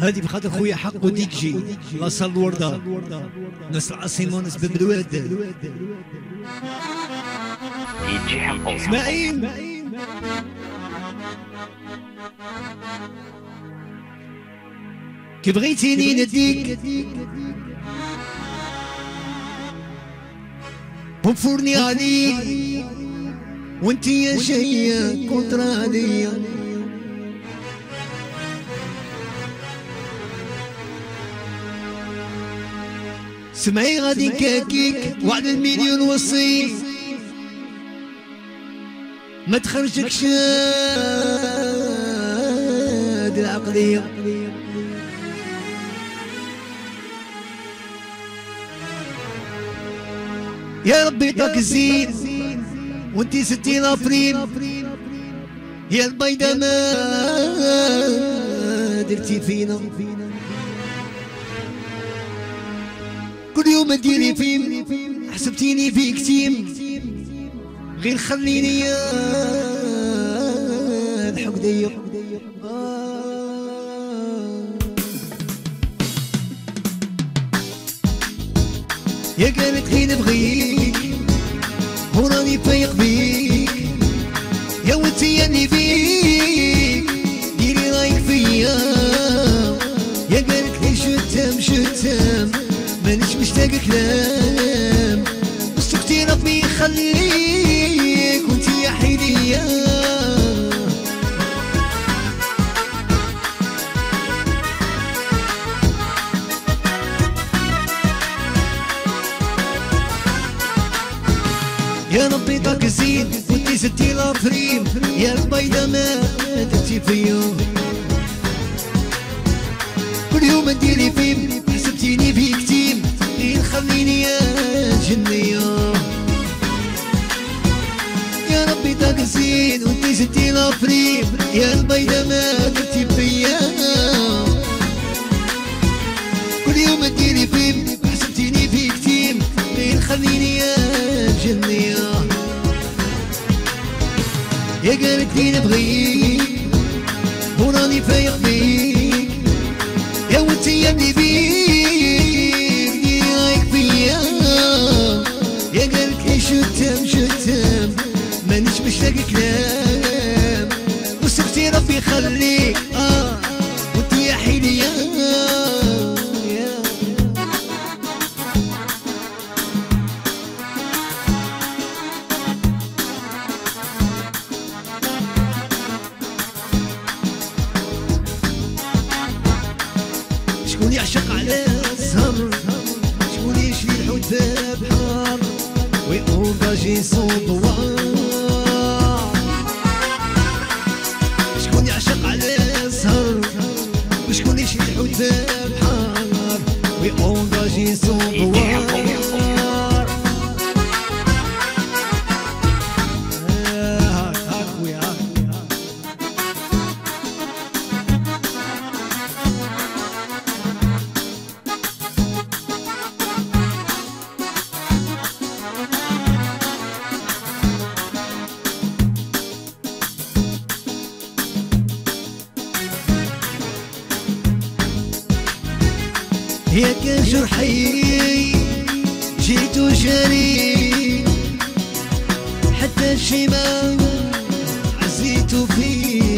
هذه بخاطر خويا حق وديكجي لاصال الوردة ناس العاصمة وناس باب الواد. يجي حقه اسماعيل كي بغيتيني نديك وفورني عليك وانتي يا شيا كونترا عليا سمعي غادي كاكيك. وعلى المليون وصي ما تخرجك شاد العقلية يا ربي طاك الزين. وانتي ستين افريل يا البيضة ما درتي فينا. كل يوم ديري فيم حسبتيني فيك تيم. غير خليني يا الحقدية يا قالت غير نبغيك وراني فايق بيك كلام وسكتي ربي يخليك وانتي يا حيدية. يا ربي طاق زين وانتي ستي الافريم يا البيضة ما درتي فيا كل يوم نديري فيم. ربي طاق زين وانتي ستي الافريم يا البيضة ما درتي فيا كل يوم نديري فيم حسبتيني فيك تيم لين خليني يا جنية يا قالت لي نبغيك وراني فايق فيك يعشق على السهر شكون يشري الحوت بحار؟ ويأونجاجي سون دوار شكون يعشق على السهر وشكون يشري الحوت بحار؟ سون دوار كان جرحي جيت وجري. حتى الشمال عزيت فيه.